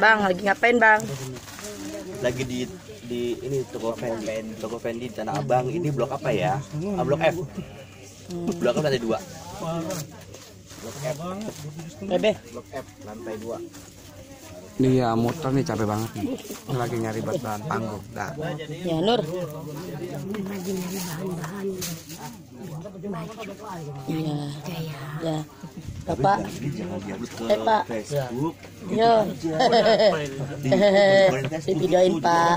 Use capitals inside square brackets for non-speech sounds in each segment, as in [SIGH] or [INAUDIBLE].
Bang, lagi ngapain bang? lagi di di ini toko Fendi toko Fendi di Tanah Abang ini blok apa ya ah, blok F blok F lantai dua blok F Bebe. blok F lantai dua Ini ya motor nih capek banget nih. Lagi nyari bahan panggung. Dah. Ya Nur. Iya. Ya. Bapak. Eh, Pak. Facebook Yo. di [LAUGHS] Divideoin, Pak.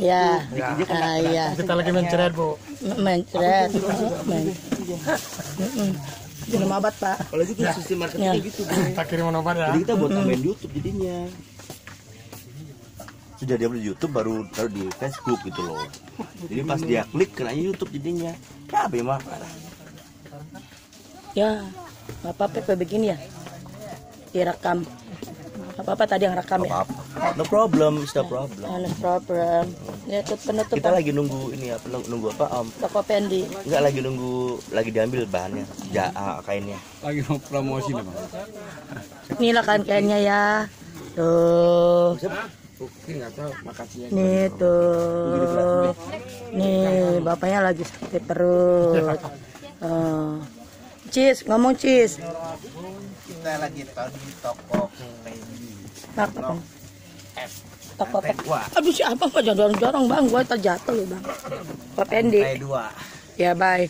Ya. Ah, iya. Kita lagi menceret, Bu. Mencret. Minum obat pak. kalau gitu sistem marketingnya Ya. gitu. Kita kirim obat ya. jadi kita buat tambahin YouTube jadinya sudah dia di YouTube baru taruh di Facebook gitu loh jadi pas dia klik kenanya YouTube jadinya ya apa ya? Ya. Apa-apa begini ya. Direkam. Gak apa-apa tadi yang rekam ya. apa no problem it's no problem No problem. Ya penutup kita lagi nunggu ini apa nunggu apa om toko pendi. enggak lagi nunggu lagi diambil bahannya ja, ah, kainnya Lagi mau promosi nih, Bang. Inilah kan kayaknya ya. Tuh. Oke, enggak tahu. Makasih ya. Nih tuh. Nih bapaknya lagi sakit perut. Oh. Cis, ngomong Cis. kita lagi tahu di toko Mak, Toko pe- Aduh siapa Pak? Jangan dorong-dorong bang, gue terjatuh loh bang. Toko pendi. dua Ya bye.